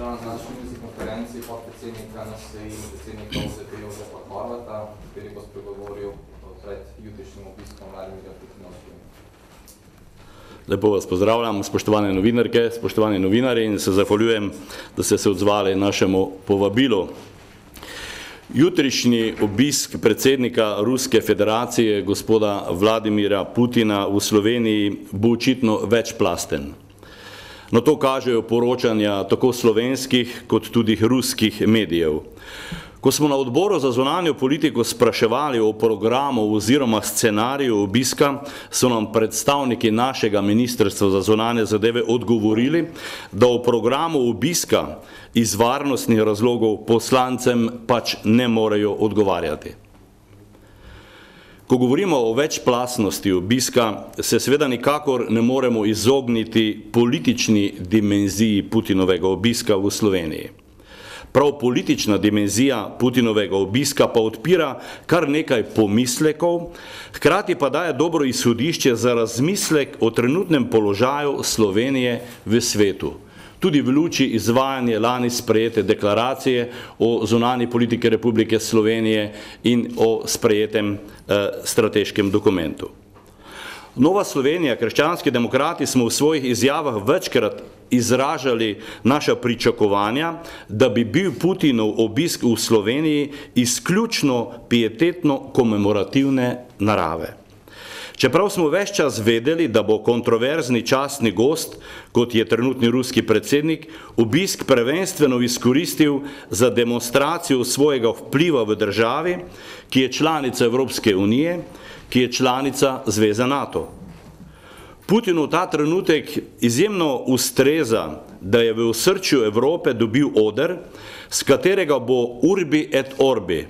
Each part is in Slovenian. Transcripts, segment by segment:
na današnji mizi konferenci podpredsednika NSI in predsednika OZP Jožefa Horvata, kateri bo spregovoril pred jutrišnjim obiskom Vladimirja Sloveniji. Lepo vas pozdravljam, spoštovane novinarke, spoštovani novinari in se zahvaljujem, da ste se odzvali našemu povabilu. Jutrišnji obisk predsednika Ruske federacije, gospoda Vladimira Putina v Sloveniji, bo očitno večplasten. Na to kažejo poročanja tako slovenskih kot tudi ruskih medijev. Ko smo na odboru za zunanjo politiko spraševali o programu oziroma scenariju obiska, so nam predstavniki našega ministrstva za zunanje zadeve odgovorili, da o programu obiska iz varnostnih razlogov poslancem pač ne morejo odgovarjati. Ko govorimo o večplasnosti obiska, se seveda nikakor ne moremo izogniti politični dimenziji Putinovega obiska v Sloveniji. Prav politična dimenzija Putinovega obiska pa odpira kar nekaj pomislekov, hkrati pa daje dobro izhodišče za razmislek o trenutnem položaju Slovenije v svetu tudi v luči izvajanja lani sprejete deklaracije o zunani politike Republike Slovenije in o sprejetem eh, strateškem dokumentu. Nova Slovenija, krščanski demokrati smo v svojih izjavah večkrat izražali naša pričakovanja, da bi bil Putinov obisk v Sloveniji izključno pietetno komemorativne narave. Čeprav smo več čas vedeli, da bo kontroverzni častni gost, kot je trenutni ruski predsednik, obisk prvenstveno izkoristil za demonstracijo svojega vpliva v državi, ki je članica Evropske unije, ki je članica Zveze NATO. Putinu ta trenutek izjemno ustreza, da je v srčju Evrope dobil oder, s katerega bo urbi et orbi,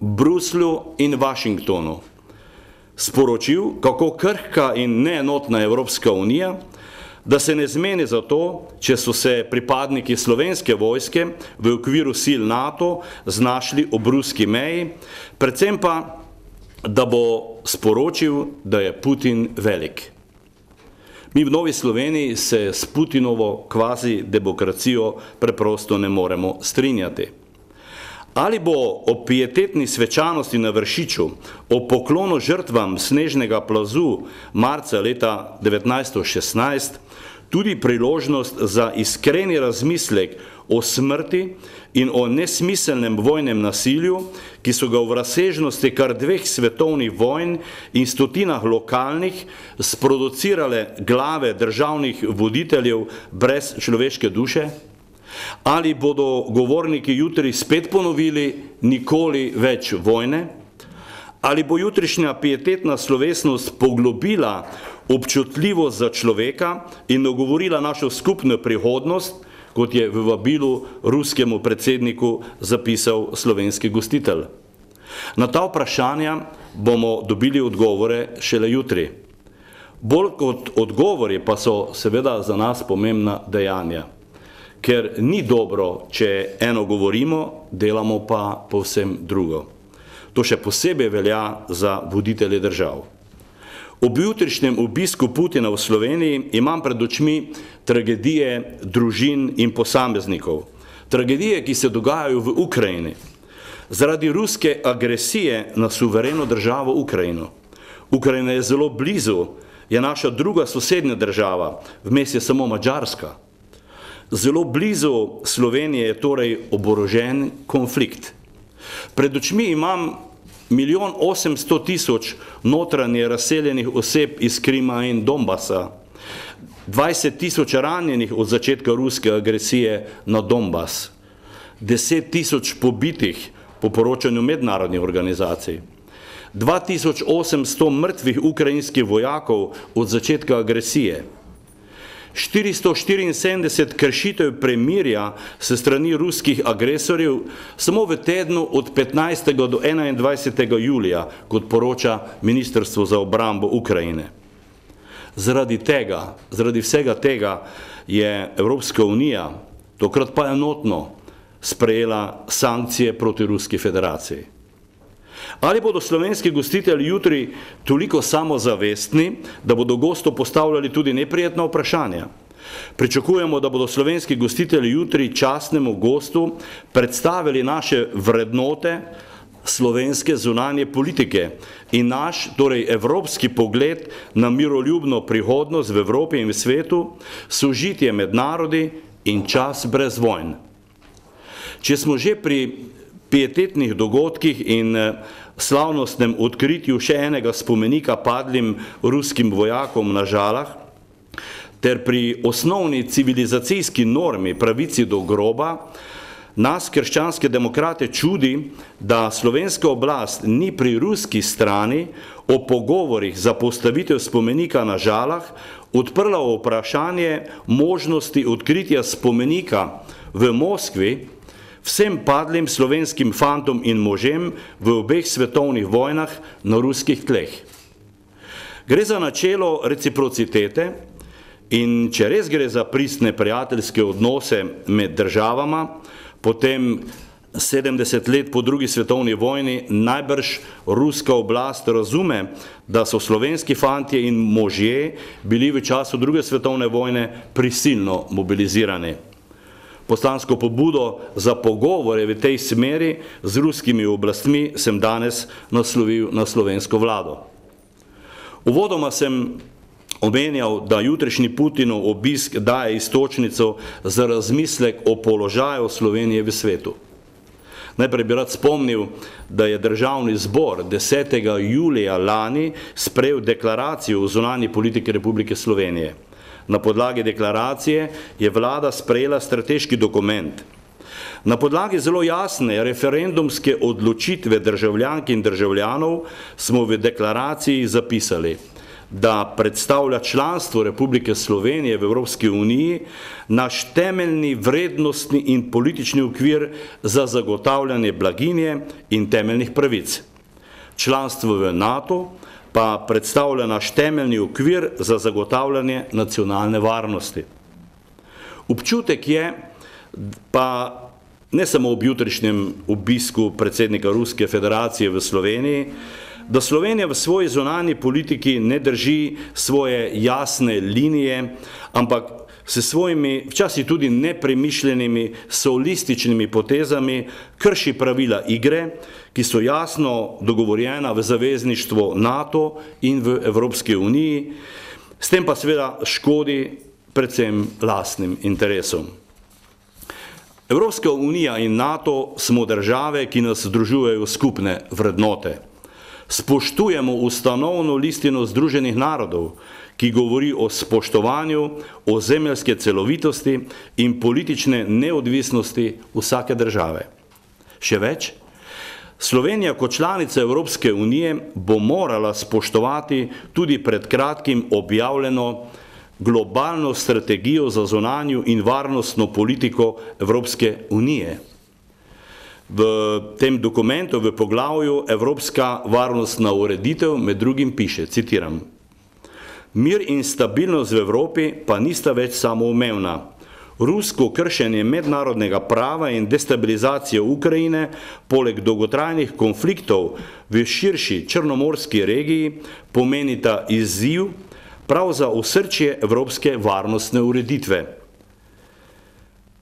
Bruslju in Washingtonu, sporočil, kako krhka in neenotna Evropska unija, da se ne zmeni za to, če so se pripadniki slovenske vojske v okviru sil NATO znašli ob ruski meji, predvsem pa, da bo sporočil, da je Putin velik. Mi v Novi Sloveniji se s Putinovo kvazi demokracijo preprosto ne moremo strinjati. Ali bo o pietetni svečanosti na Vršiču, o poklonu žrtvam snežnega plazu marca leta 1916, tudi priložnost za iskreni razmislek o smrti in o nesmiselnem vojnem nasilju, ki so ga v razsežnosti kar dveh svetovnih vojn in stotinah lokalnih sproducirale glave državnih voditeljev brez človeške duše? Ali bodo govorniki jutri spet ponovili nikoli več vojne? Ali bo jutrišnja pietetna slovesnost poglobila občutljivost za človeka in ogovorila našo skupno prihodnost, kot je v vabilu ruskemu predsedniku zapisal slovenski gostitelj? Na ta vprašanja bomo dobili odgovore šele jutri. Bolj kot odgovori pa so seveda za nas pomembna dejanja ker ni dobro, če eno govorimo, delamo pa povsem drugo. To še posebej velja za voditelje držav. Ob jutrišnjem obisku Putina v Sloveniji imam pred očmi tragedije družin in posameznikov. Tragedije, ki se dogajajo v Ukrajini. Zaradi ruske agresije na suvereno državo Ukrajino. Ukrajina je zelo blizu, je naša druga sosednja država, vmes je samo Mačarska. Zelo blizu Slovenije je torej oborožen konflikt. Pred očmi imam milijon osemsto tisoč notranje razseljenih oseb iz Krima in Donbasa, 20 tisoč ranjenih od začetka ruske agresije na Donbas, 10 tisoč pobitih po poročanju mednarodnih organizacij, 2800 mrtvih ukrajinskih vojakov od začetka agresije, 474 kršitev premirja se strani ruskih agresorjev samo v tednu od 15. do 21. julija, kot poroča Ministrstvo za obrambo Ukrajine. Zaradi tega, zaradi vsega tega je Evropska unija, tokrat pa enotno, sprejela sankcije proti Ruski federaciji. Ali bodo slovenski gostitelji jutri toliko samozavestni, da bodo gosto postavljali tudi neprijetna vprašanja? Pričakujemo, da bodo slovenski gostitelji jutri častnemu gostu predstavili naše vrednote slovenske zunanje politike in naš, torej evropski pogled na miroljubno prihodnost v Evropi in v svetu, sožitje med narodi in čas brez vojn. Če smo že pri pietetnih dogodkih in eh, slavnostnem odkritju še enega spomenika padlim ruskim vojakom na žalah, ter pri osnovni civilizacijski normi pravici do groba, nas, krščanske demokrate, čudi, da slovenska oblast ni pri ruski strani o pogovorih za postavitev spomenika na žalah odprla vprašanje možnosti odkritja spomenika v Moskvi vsem padlim slovenskim fantom in možem v obeh svetovnih vojnah na ruskih tleh. Gre za načelo reciprocitete, In če res gre za pristne prijateljske odnose med državama, potem 70 let po drugi svetovni vojni najbrž ruska oblast razume, da so slovenski fantje in možje bili v času druge svetovne vojne prisilno mobilizirani. Poslansko pobudo za pogovore v tej smeri z ruskimi oblastmi sem danes naslovil na slovensko vlado. Uvodoma sem omenjal, da jutrišnji Putinov obisk daje istočnico za razmislek o položaju Slovenije v svetu. Najprej bi rad spomnil, da je državni zbor 10. julija lani sprejel deklaracijo o zunanji politiki Republike Slovenije. Na podlagi deklaracije je vlada sprejela strateški dokument. Na podlagi zelo jasne referendumske odločitve državljank in državljanov smo v deklaraciji zapisali – da predstavlja članstvo Republike Slovenije v Evropski uniji naš temeljni vrednostni in politični okvir za zagotavljanje blaginje in temeljnih pravic. Članstvo v NATO pa predstavlja naš temeljni okvir za zagotavljanje nacionalne varnosti. Občutek je, pa ne samo ob jutrišnjem obisku predsednika Ruske federacije v Sloveniji, da Slovenija v svoji zonalni politiki ne drži svoje jasne linije, ampak s svojimi, včasih tudi nepremišljenimi, solističnimi potezami krši pravila igre, ki so jasno dogovorjena v zavezništvo NATO in v Evropski uniji, s tem pa seveda škodi predvsem lastnim interesom. Evropska unija in NATO smo države, ki nas združujejo skupne vrednote spoštujemo ustanovno listino Združenih narodov, ki govori o spoštovanju, o zemeljske celovitosti in politične neodvisnosti vsake države. Še več, Slovenija kot članica Evropske unije bo morala spoštovati tudi pred kratkim objavljeno globalno strategijo za zonanju in varnostno politiko Evropske unije v tem dokumentu, v poglavju Evropska varnostna ureditev, med drugim piše, citiram, Mir in stabilnost v Evropi pa nista več samoumevna. Rusko kršenje mednarodnega prava in destabilizacija Ukrajine, poleg dolgotrajnih konfliktov v širši črnomorski regiji, pomenita izziv prav za osrčje evropske varnostne ureditve.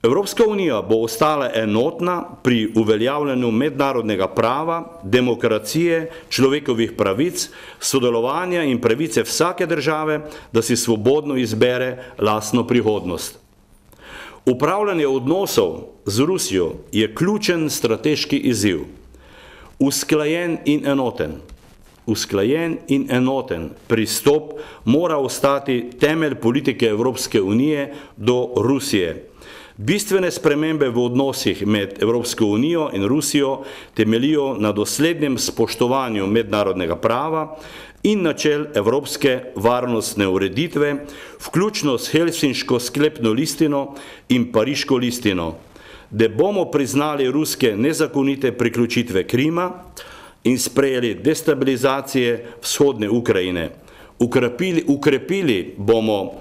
Evropska unija bo ostala enotna pri uveljavljanju mednarodnega prava, demokracije, človekovih pravic, sodelovanja in pravice vsake države, da si svobodno izbere lastno prihodnost. Upravljanje odnosov z Rusijo je ključen strateški izziv. Usklajen in enoten. Usklajen in enoten pristop mora ostati temelj politike Evropske unije do Rusije. Bistvene spremembe v odnosih med Evropsko unijo in Rusijo temelijo na doslednjem spoštovanju mednarodnega prava in načel Evropske varnostne ureditve, vključno s Helsinško sklepno listino in Pariško listino, da bomo priznali ruske nezakonite priključitve Krima in sprejeli destabilizacije vzhodne Ukrajine. Ukrepili, ukrepili bomo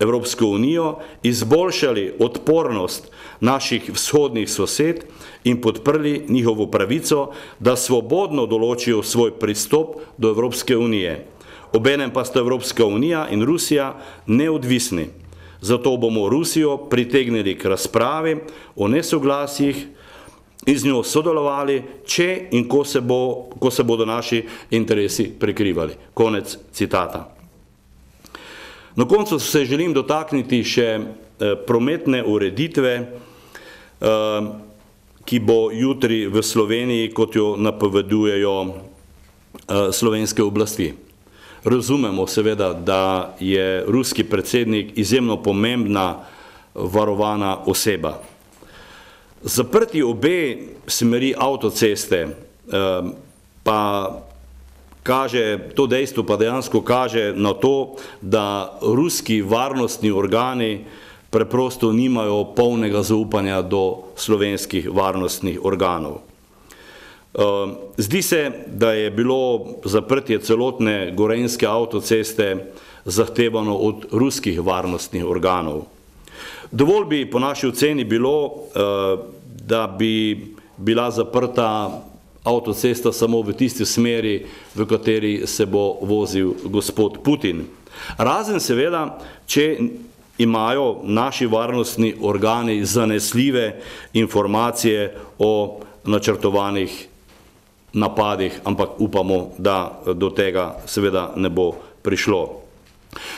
Evropsko unijo, izboljšali odpornost naših vzhodnih sosed in podprli njihovo pravico, da svobodno določijo svoj pristop do Evropske unije. Obenem pa sta Evropska unija in Rusija neodvisni. Zato bomo Rusijo pritegnili k razpravi o nesoglasjih in z njo sodelovali, če in ko se, bo, ko se bodo naši interesi prekrivali. Konec citata. Na koncu se želim dotakniti še eh, prometne ureditve, eh, ki bo jutri v Sloveniji, kot jo napovedujejo eh, slovenske oblasti. Razumemo seveda, da je ruski predsednik izjemno pomembna varovana oseba. Zaprti obe smeri avtoceste pa kaže, to dejstvo pa dejansko kaže na to, da ruski varnostni organi preprosto nimajo polnega zaupanja do slovenskih varnostnih organov. Zdi se, da je bilo zaprtje celotne gorenjske avtoceste zahtevano od ruskih varnostnih organov. Dovolj bi po naši oceni bilo, da bi bila zaprta avtocesta samo v tisti smeri, v kateri se bo vozil gospod Putin. Razen seveda, če imajo naši varnostni organi zanesljive informacije o načrtovanih napadih, ampak upamo, da do tega seveda ne bo prišlo.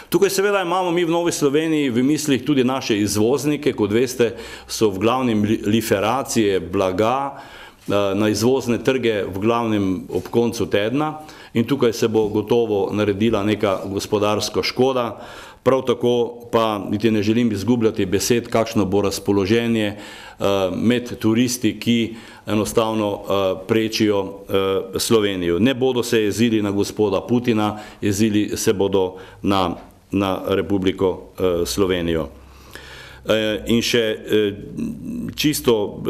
Tukaj seveda imamo mi v Novi Sloveniji v mislih tudi naše izvoznike, kot veste, so v glavnem liferacije blaga na izvozne trge v glavnem ob koncu tedna in tukaj se bo gotovo naredila neka gospodarska škoda, prav tako pa niti ne želim izgubljati besed, kakšno bo razpoloženje med turisti, ki enostavno prečijo Slovenijo. Ne bodo se jezili na gospoda Putina, jezili se bodo na, na Republiko Slovenijo. In še čisto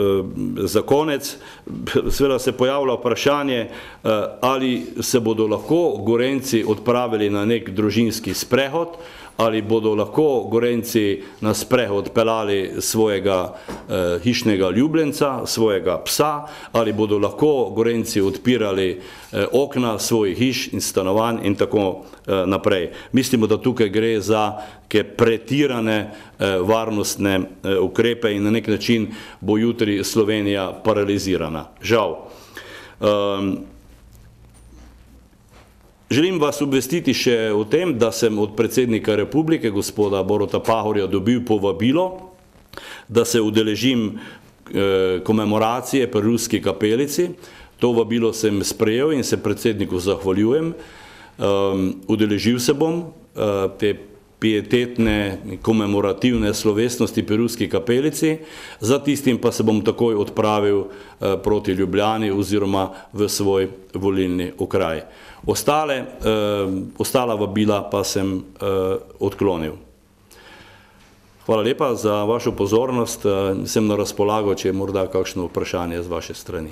za konec, seveda se pojavlja vprašanje, ali se bodo lahko Gorenci odpravili na nek družinski sprehod, ali bodo lahko Gorenci na sprehod pelali svojega eh, hišnega ljubljenca, svojega psa, ali bodo lahko Gorenci odpirali eh, okna svojih hiš in stanovanj in tako eh, naprej. Mislimo, da tukaj gre za ke pretirane eh, varnostne eh, ukrepe in na nek način bo jutri Slovenija paralizirana. Žal. Um, Želim vas obvestiti še o tem, da sem od predsednika republike, gospoda Borota Pahorja, dobil povabilo, da se udeležim komemoracije pri ruski kapelici. To vabilo sem sprejel in se predsedniku zahvaljujem. Udeležil se bom te pietetne komemorativne slovesnosti pri ruski kapelici, za tistim pa se bom takoj odpravil proti Ljubljani oziroma v svoj volilni okraj. Ostale, ostala vabila pa sem odklonil. Hvala lepa za vašo pozornost, sem na razpolago, če je morda kakšno vprašanje z vaše strani.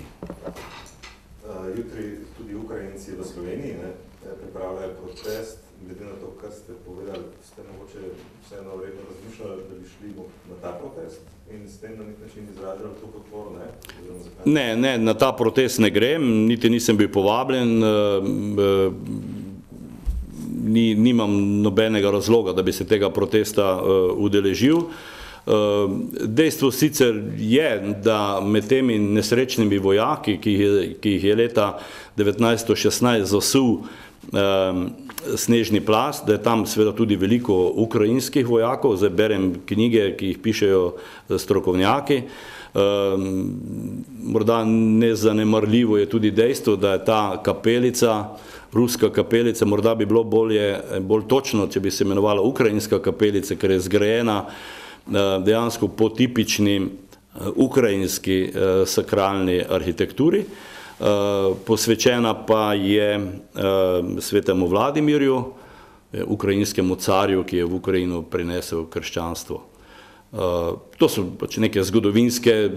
Jutri tudi Ukrajinci v Sloveniji pripravljajo protest, glede na to, kar ste povedali, ste mogoče vseeno vredno razmišljali, da bi šli na ta protest in s tem na nek način izražali to podporo, ne? Ne, ne, na ta protest ne grem, niti nisem bil povabljen, ni, nimam nobenega razloga, da bi se tega protesta udeležil. Dejstvo sicer je, da med temi nesrečnimi vojaki, ki jih, ki jih je leta devetnajststo šestnajst zasul snežni plaz, da je tam seveda tudi veliko ukrajinskih vojakov, zdaj berem knjige, ki jih pišejo strokovnjaki. Morda nezanemarljivo je tudi dejstvo, da je ta kapelica, ruska kapelica, morda bi bilo bolje, bolj točno, če bi se imenovala ukrajinska kapelica, ker je zgrajena dejansko po tipični ukrajinski sakralni arhitekturi, posvečena pa je svetemu Vladimirju, ukrajinskemu carju, ki je v Ukrajino prinesel krščanstvo. To so pač neke zgodovinske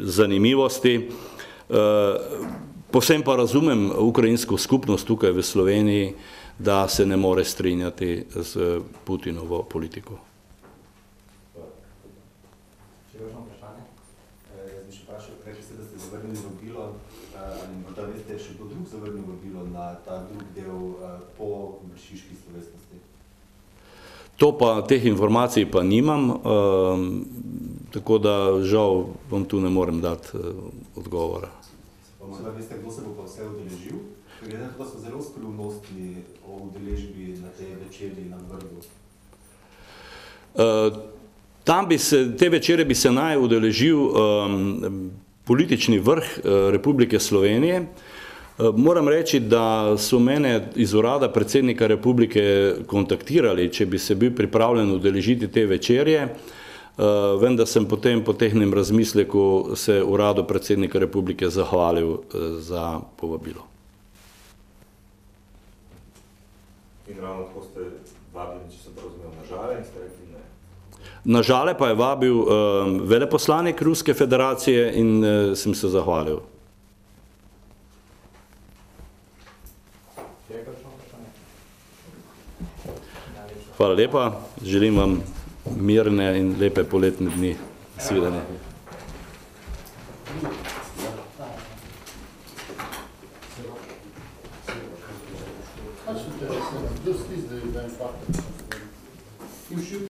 zanimivosti. Povsem pa razumem ukrajinsko skupnost tukaj v Sloveniji, da se ne more strinjati s Putinovo politiko. To pa, teh informacij pa nimam, um, tako da žal vam tu ne morem dati uh, odgovora. Morda veste, kdo se bo pa vse udeležil? Glede na to, da so zelo skrivnostni o udeležbi na tej večerji na Brdu. Uh, tam bi se, te večere bi se naj udeležil um, politični vrh uh, Republike Slovenije. Uh, moram reči, da so mene iz urada predsednika republike kontaktirali, če bi se bil pripravljen udeležiti te večerje, uh, vendar sem potem po tehnem razmisleku se uradu predsednika republike zahvalil za povabilo. In ravno tako ste vabljeni, če sem prav razumel, na žale in ste. Na žale pa je vabil um, veleposlanik Ruske federacije in uh, sem se zahvalil. Hvala lepa, želim vam mirne in lepe poletne dni. Svidenje. Just is the event partner. You should